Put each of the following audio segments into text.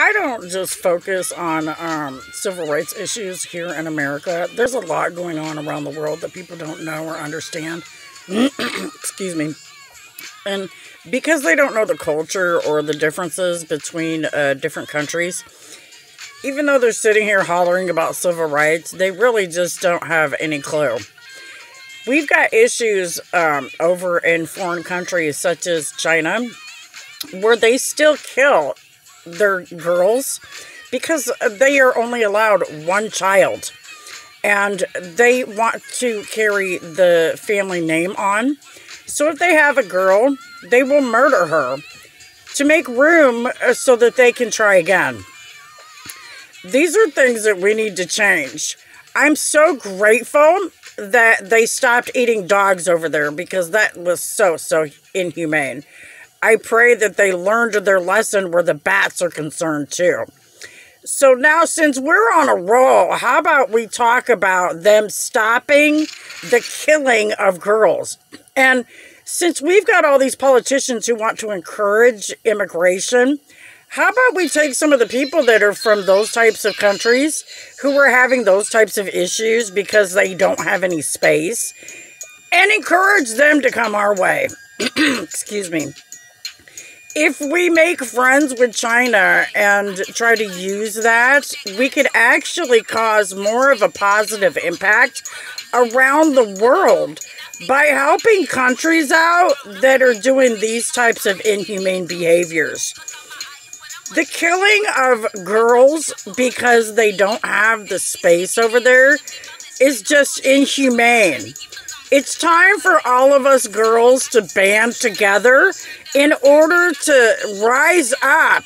I don't just focus on um, civil rights issues here in America. There's a lot going on around the world that people don't know or understand. Excuse me. And because they don't know the culture or the differences between uh, different countries, even though they're sitting here hollering about civil rights, they really just don't have any clue. We've got issues um, over in foreign countries such as China where they still kill their girls because they are only allowed one child and they want to carry the family name on. So if they have a girl, they will murder her to make room uh, so that they can try again. These are things that we need to change. I'm so grateful that they stopped eating dogs over there because that was so, so inhumane. I pray that they learned their lesson where the bats are concerned too. So now, since we're on a roll, how about we talk about them stopping the killing of girls? And since we've got all these politicians who want to encourage immigration, how about we take some of the people that are from those types of countries who are having those types of issues because they don't have any space and encourage them to come our way? Excuse me. If we make friends with China and try to use that, we could actually cause more of a positive impact around the world by helping countries out that are doing these types of inhumane behaviors. The killing of girls because they don't have the space over there is just inhumane. It's time for all of us girls to band together in order to rise up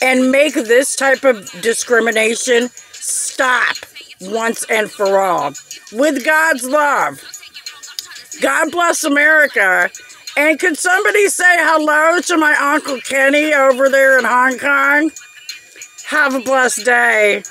and make this type of discrimination stop once and for all with God's love. God bless America and could somebody say hello to my Uncle Kenny over there in Hong Kong? Have a blessed day.